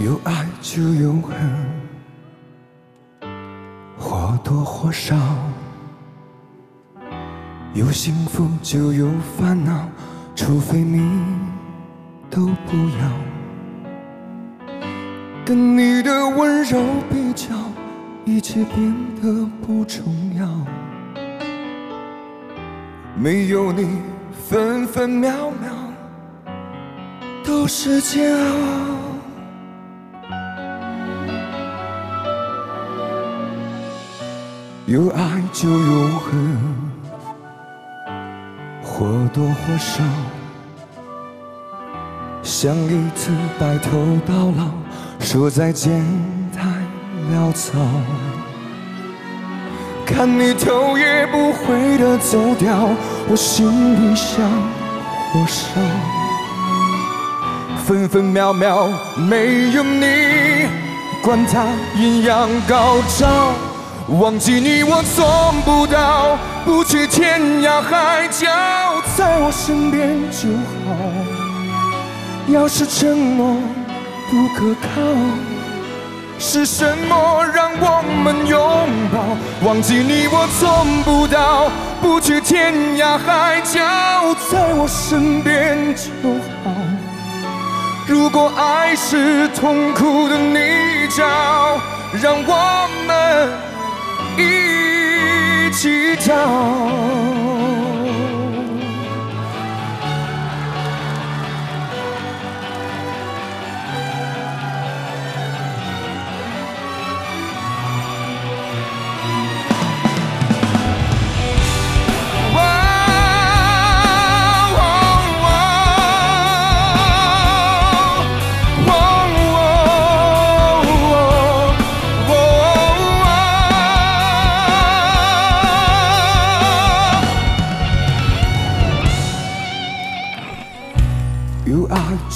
有爱就永恒，或多或少；有幸福就有烦恼，除非你都不要。跟你的温柔比较，一切变得不重要。没有你，分分秒秒都是煎熬。有爱就有恨，或多或少，像一次白头到老，说再见太潦草。看你头也不回的走掉，我心里像火烧，分分秒秒没有你，管它艳阳高照。忘记你我做不到，不去天涯海角，在我身边就好。要是承诺不可靠，是什么让我们拥抱？忘记你我做不到，不去天涯海角，在我身边就好。如果爱是痛苦的泥沼，让我们。一起跳。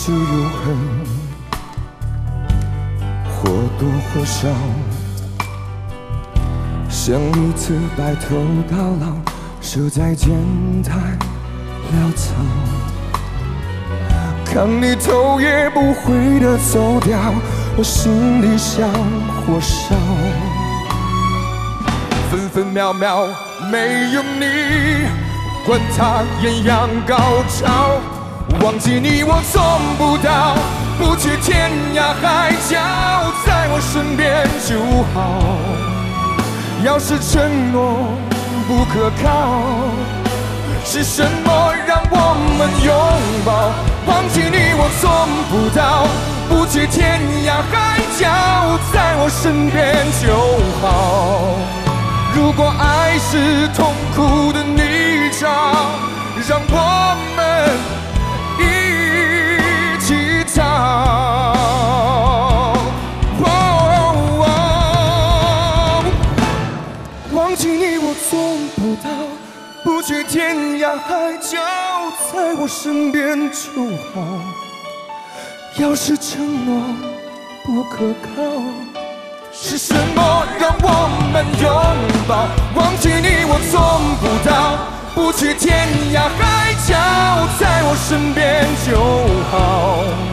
就永恒，或多或少，想一次白头到老，说再见太潦草。看你头也不回的走掉，我心里像火烧，分分秒秒没有你，管它艳阳高照。忘记你我做不到，不去天涯海角，在我身边就好。要是承诺不可靠，是什么让我们拥抱？忘记你我做不到，不去天涯海角，在我身边就好。如果爱是痛苦的泥沼，让我海角，在我身边就好。要是承诺不可靠，是什么让我们拥抱？忘记你我做不到，不去天涯海角，在我身边就好。